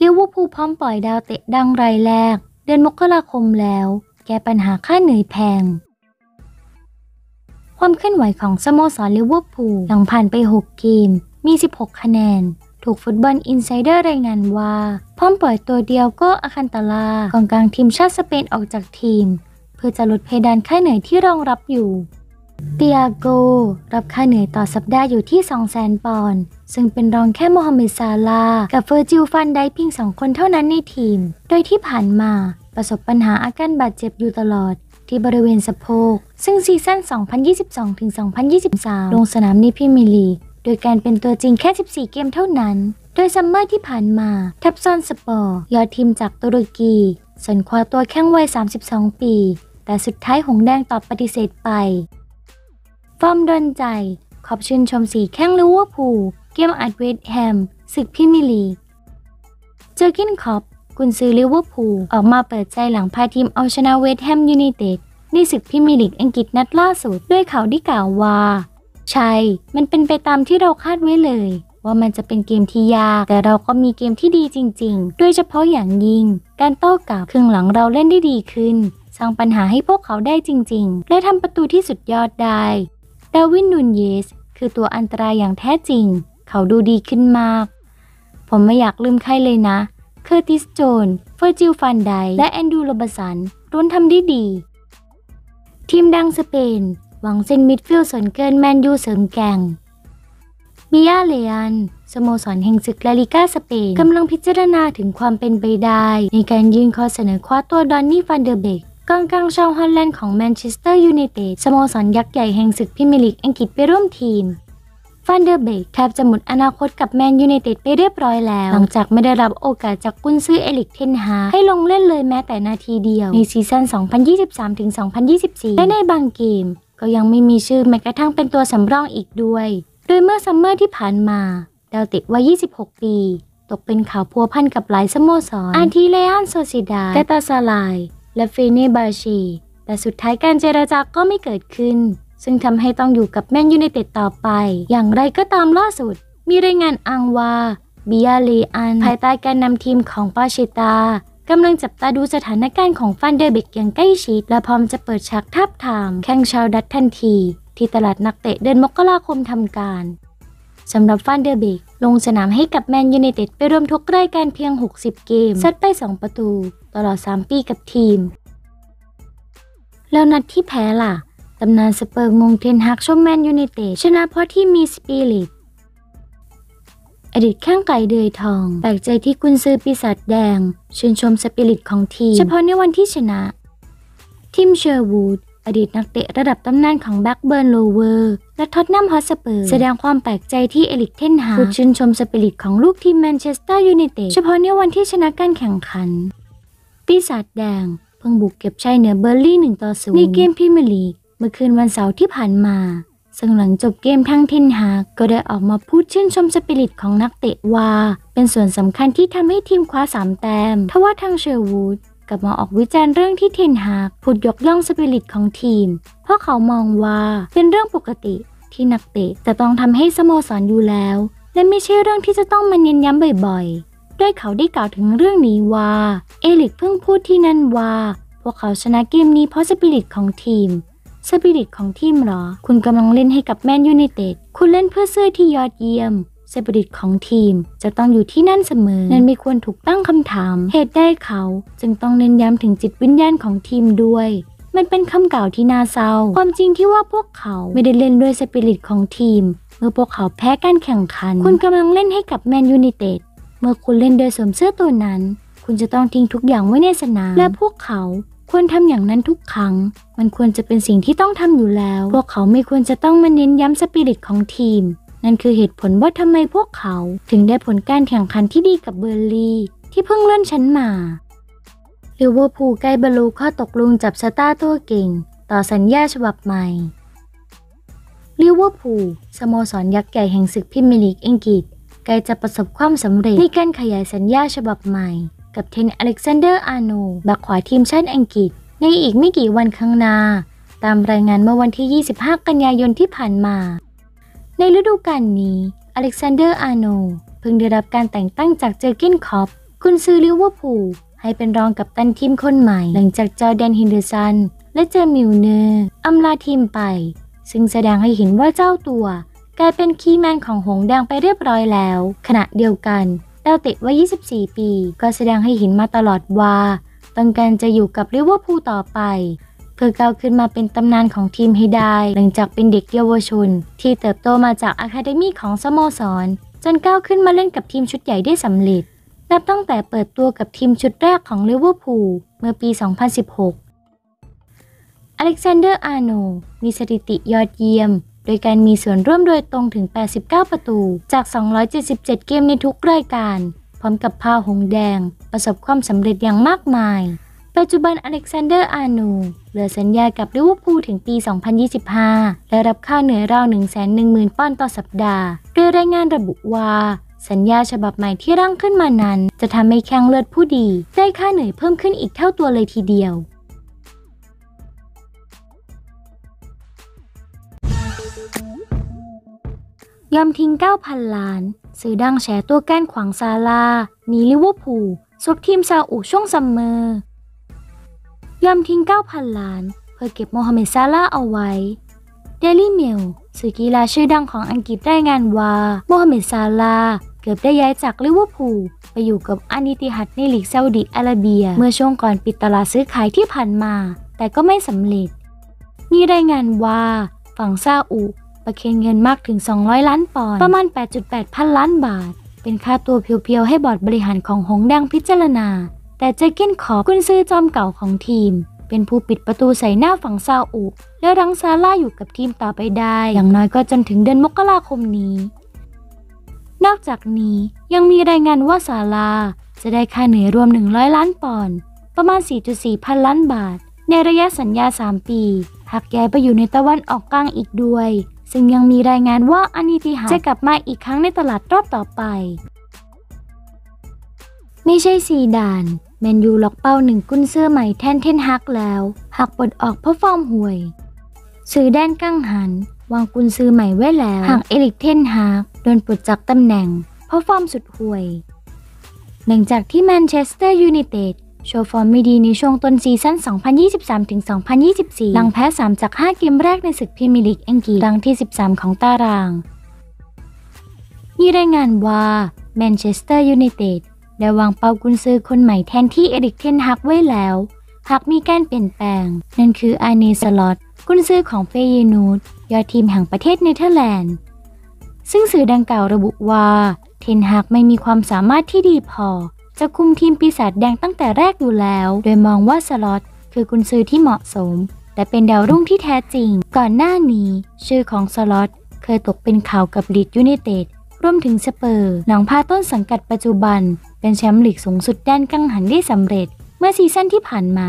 ลิเวอร์พูลพร้อมปล่อยดาวเตะดังรายแรก เดือนมกราคมแล้ว แก้ปัญหาค่าเหนื่อยแพง ความเคลื่อนไหวของสโมสรลิเวอร์พูลหลังผ่านไป 6 เกม มี 16 คะแนน ถูกฟุตบอลอินไซเดอร์รายงานว่า พร้อมปล่อยตัวติอาโก้ อัลกันตารากองกลางทีมชาติสเปนออกจากทีม เพื่อจะลดเพดานค่าเหนื่อยที่รองรับอยู่ ติอาโก้ รับค่าเหนื่อยต่อสัปดาห์อยู่ที่ 200,000 ปอนด์ ซึ่งเป็นรองแค่โมฮาเหม็ดซาลาห์ กับเฟอร์จิลฟานไดค์เพียงสองคนเท่านั้นในทีม โดยที่ผ่านมาประสบปัญหาอาการบาดเจ็บอยู่ตลอด ที่บริเวณสะโพก ซึ่งซีซั่น 2022-2023 ลงสนามในพรีเมียร์ลีก โดยการเป็นตัวจริงแค่ 14 เกมเท่านั้น โดยซัมเมอร์ที่ผ่านมาแทร็บซอนสปอร์ยอดทีมจากตุรกีสนคว้าตัวแข้งวัย 32 ปี แต่สุดท้ายหงแดงตอบปฏิเสธไป ฟอร์มโดนใจ คล็อปป์ชื่นชมสี่แข้งลิเวอร์พูลเกมอัดเวสแฮมศึกพรีเมีลีกเจอร์กินคอปกุนซือลิเวอร์พูลออกมาเปิดใจหลังพาทีมเอาชนะเวสแฮมยูไนเต็ดในศึกพรีเมียร์ลีกอังกฤษนัดล่าสุดโดยเขาที่กล่าวว่า ใช่ มันเป็นไปตามที่เราคาดไว้เลย ว่ามันจะเป็นเกมที่ยาก แต่เราก็มีเกมที่ดีจริง ๆ โดยเฉพาะอย่างยิ่ง การโต้กลับครึ่งหลังเราเล่นได้ดีขึ้น สร้างปัญหาให้พวกเขาได้จริง ๆ และทำประตูที่สุดยอดได้ ดาร์วินนูนเยซ คือตัวอันตรายอย่างแท้จริง เขาดูดีขึ้นมาก ผมไม่อยากลืมใครเลยนะ เคอร์ติสโจนส์ เฟอร์จิลฟานไดค์ และแอนดูโรบสันล้วนทำได้ดี ทีมดังสเปน หวังเซ็นมิดฟิลด์ส่วนเกินแมนยูเสริมแกร่งบียาร์เรอัลสโมสรแห่งศึกลาลิกาสเปนกำลังพิจารณาถึงความเป็นไปได้ ในการยื่นข้อเสนอคว้าตัวดอนนี่ฟันเดอร์เบก กองกลางชาวฮอลแลนด์ของแมนเชสเตอร์ยูไนเต็ดสโมสรยักษ์ใหญ่แห่งศึกพรีเมียร์ลีกอังกฤษไปร่วมทีมฟันเดอร์เบกแทบจะหมดอนาคตกับแมนยูไนเต็ดไปเรียบร้อยแล้ว หลังจากไม่ได้รับโอกาสจากกุนซือเอริค เทนฮากให้ลงเล่นเลยแม้แต่นาทีเดียว ในซีซั่น 2023-2024 และในบางเกม ก็ยังไม่มีชื่อแม้กระทั่งเป็นตัวสำรองอีกด้วย โดยเมื่อซัมเมอร์ที่ผ่านมาดาวเตะวัย 26 ปี ตกเป็นข่าวพัวพันกับหลายสโมสรอาทิเรอัล โซเซียดาด กาลาตาซาราย และเฟเนร์บาห์เช แต่สุดท้ายการเจรจาก็ไม่เกิดขึ้น ซึ่งทำให้ต้องอยู่กับแมนยูไนเต็ดต่อไป อย่างไรก็ตามล่าสุด มีรายงานอ้างว่าบียาร์เรอัล ภายใต้การนำทีมของปาเชตากำลังจับตาดูสถานการณ์ของฟันเดอร์เบกอย่างใกล้ชิด และพร้อมจะเปิดฉากทาบทามแข้งชาวดัตช์ทันที ที่ตลาดนักเตะเดือนมกราคมทำการสำหรับฟันเดอร์เบกลงสนามให้กับแมนยูไนเต็ดไปรวมทุกรายการเพียง 60 เกม ซัดไป 2 ประตู ตลอด 3 ปีกับทีม แล้วนัดที่แพ้ล่ะ ตำนานสเปอร์งงเทนฮากชมแมนยูไนเต็ดชนะเพราะทีมมีสปิริตอดีตแข้งไก่เดือยทอง แปลกใจที่กุนซือปีศาจแดง ชื่นชมสปิริตของทีม เฉพาะในวันที่ชนะทิมเชอร์วูดอดีตนักเตะระดับตำนานของแบล็กเบิร์นโรเวอร์ส และท็อตแนม ฮ็อตสเปอร์ แสดงความแปลกใจที่เอริค เทนฮากพูดชื่นชมสปิริตของลูกทีมแมนเชสเตอร์ยูไนเต็ดเฉพาะในวันที่ชนะการแข่งขัน ปีศาจแดง เพิ่งบุกเก็บชัยเหนือเบิร์นลีย์1ต่อ0ในเกมพรีเมียร์ลีกเมื่อคืนวันเสาร์ที่ผ่านมา ซึ่งหลังจบเกมทั้งเทนฮากก็ได้ออกมาพูดชื่นชมสปิริตของนักเตะว่า เป็นส่วนสำคัญที่ทำให้ทีมคว้าสามแต้มทว่าทางเชอร์วูดกลับมาออกวิจารณ์เรื่องที่เทนฮากพูดยกย่องสปิริตของทีม เพราะเขามองว่าเป็นเรื่องปกติที่นักเตะจะต้องทำให้สโมสรอยู่แล้ว และไม่ใช่เรื่องที่จะต้องมาเน้นย้ำบ่อยๆ โดยเขาได้กล่าวถึงเรื่องนี้ว่า เอลิกเพิ่งพูดที่นั่นว่า พวกเขาชนะเกมนี้เพราะสปิริตของทีม สปิริตของทีมเหรอ คุณกำลังเล่นให้กับแมนยูไนเต็ด คุณเล่นเพื่อเสื้อที่ยอดเยี่ยมสปิริตของทีม จะต้องอยู่ที่นั่นเสมอ นั่นไม่ควรถูกตั้งคำถาม เหตุใดเขาจึงต้องเน้นย้ำถึงจิตวิญญาณของทีมด้วยมันเป็นคำกล่าวที่น่าเศร้า ความจริงที่ว่าพวกเขาไม่ได้เล่นด้วยสปิริตของทีม เมื่อพวกเขาแพ้การแข่งขัน คุณกำลังเล่นให้กับแมนยูไนเต็ด เมื่อคุณเล่นโดยสวมเสื้อตัวนั้น คุณจะต้องทิ้งทุกอย่างไว้ในสนาม และพวกเขาควรทำอย่างนั้นทุกครั้ง มันควรจะเป็นสิ่งที่ต้องทำอยู่แล้ว พวกเขาไม่ควรจะต้องมาเน้นย้ำสปิริตของทีม นั่นคือเหตุผลว่าทำไมพวกเขาถึงได้ผลการแข่งขันที่ดีกับเบอร์ลีที่เพิ่งเลื่อนชั้นมาลิเวอร์พูลใกล้บรรลุข้อตกลงจับสตาร์ตัวเก่ง ต่อสัญญาฉบับใหม่ลิเวอร์พูลสโมสรยักษ์ใหญ่แห่งศึกพรีเมียร์ลีกอังกฤษ ใกล้จะประสบความสำเร็จในการขยายสัญญาฉบับใหม่ กับเทรนต์ อเล็กซานเดอร์-อาร์โนลด์แบ็กขวาทีมชาติอังกฤษ ในอีกไม่กี่วันข้างหน้า ตามรายงานเมื่อวันที่ 25 กันยายนที่ผ่านมา ในฤดูกาลนี้อเล็กซานเดอร์-อาร์โนลด์เพิ่งได้รับการแต่งตั้งจากเจอร์เก้น คล็อปป์กุนซือลิเวอร์พูลให้เป็นรองกัปตันทีมคนใหม่ หลังจากจอร์แดน เฮนเดอร์สันและเจมส์ มิลเนอร์อำลาทีมไป ซึ่งแสดงให้เห็นว่าเจ้าตัว กลายเป็นคีย์แมนของหงแดงไปเรียบร้อยแล้ว ขณะเดียวกันดาวเตะวัย24 ปี ก็แสดงให้เห็นมาตลอดว่าต้องการจะอยู่กับลิเวอร์พูลต่อไป เพื่อก้าวขึ้นมาเป็นตำนานของทีมให้ได้ หลังจากเป็นเด็กเยาวชน ที่เติบโตมาจากอะคาเดมีของสโมสร จนก้าวขึ้นมาเล่นกับทีมชุดใหญ่ได้สำเร็จ นับตั้งแต่เปิดตัวกับทีมชุดแรกของลิเวอร์พูลเมื่อปี 2016 อเล็กซานเดอร์-อาร์โนลด์มีสถิติยอดเยี่ยม โดยการมีส่วนร่วมโดยตรงถึง 89 ประตู จาก 277 เกมในทุกรายการ พร้อมกับพาหงแดง ประสบความสำเร็จอย่างมากมาย ปัจจุบันอเล็กซานเดอร์-อาร์โนลด์เหลือสัญญากับลิเวอร์พูลถึงปี 2025 และรับค่าเหนื่อยราว 110,000 ปอนด์ต่อสัปดาห์ โดยรายงานระบุว่าสัญญาฉบับใหม่ที่ร่างขึ้นมานั้น จะทำให้แข้งเลือดผู้ดี ได้ค่าเหนื่อยเพิ่มขึ้นอีกเท่าตัวเลยทีเดียว ยอมทิ้ง 9,000 ล้านสื่อดังแฉตัวแก้นขวางซาลาหนีลิเวอร์พูลซบทีมซาอุช่วงซัมเมอร์ ยอมทิ้ง 9,000 ล้าน เพื่อเก็บโมฮัมเหม็ดซาลาเอาไว้เดลี่เมลสื่อกีฬาชื่อดังของอังกฤษรายงานว่าโมฮัมเหม็ดซาลาเกือบได้ย้ายจากลิเวอร์พูลไปอยู่กับอัลอิติฮัดในลีกซาอุดิอาระเบีย เมื่อช่วงก่อนปิดตลาดซื้อขายที่ผ่านมา แต่ก็ไม่สำเร็จ มีรายงานว่าฝั่งซาอุ ประเคนเงินมากถึง 200 ล้านปอนด์ประมาณ 8.8 พันล้านบาท เป็นค่าตัวเพียวๆ ให้บอร์ดบริหารของหงส์แดงพิจารณา แต่เจเก้นขอกุนซื้อจอมเก่าของทีม เป็นผู้ปิดประตูใส่หน้าฝั่งซาอุและรังซาร่าอยู่กับทีมต่อไปได้ อย่างน้อยก็จนถึงเดือนมกราคมนี้ นอกจากนี้ยังมีรายงานว่าซาลาจะได้ค่าเหนื่อยรวม 100 ล้านปอนด์ประมาณ 4.4 พันล้านบาท ในระยะสัญญา 3 ปี หากย้ายไปอยู่ในตะวันออกกลางอีกด้วย ซึ่งยังมีรายงานว่าอานิติหาจะกลับมาอีกครั้งในตลาดรอบต่อไป ไม่ใช่ซีดานแมนยูล็อกเป้าหนึ่งกุนเสื้อใหม่แทนเทนฮักแล้วหากปลดออกเพราะฟอร์มห่วยสื่อแดนกังหัน วางกุนซือใหม่ไว้แล้วหากเอริกเทนฮากโดนปลดจากตำแหน่ง เพราะฟอร์มสุดห่วย หลังจากที่แมนเชสเตอร์ยูไนเต็ด โชว์ฟอร์มไม่ดีในช่วงต้นซีซั่น 2023-2024 หลังแพ้ 3 จาก 5 เกมแรกในศึกพรีเมียร์ลีกอังกฤษรั้งที่ 13 ของตาราง มีรายงานว่าแมนเชสเตอร์ยูไนเต็ดได้วางเป้ากุนซือคนใหม่แทนที่เอริกเทนฮักไว้แล้ว หากมีการเปลี่ยนแปลง นั่นคืออาร์เน่สล็อตกุนซือของเฟเยนูร์ดยอดทีมแห่งประเทศเนเธอร์แลนด์ ซึ่งสื่อดังกล่าวระบุว่า เทนฮักไม่มีความสามารถที่ดีพอ จะคุมทีมปีศาจแดงตั้งแต่แรกอยู่แล้ว โดยมองว่าสล็อตคือกุนซือที่เหมาะสม แต่เป็นดาวรุ่งที่แท้จริง ก่อนหน้านี้ ชื่อของสล็อตเคยตกเป็นข่าวกับลีดส์ยูไนเต็ดรวมถึงสเปอร์สหลังพาต้นสังกัดปัจจุบัน เป็นแชมป์ลีกสูงสุดแดนกังหันได้สำเร็จ เมื่อซีซั่นที่ผ่านมา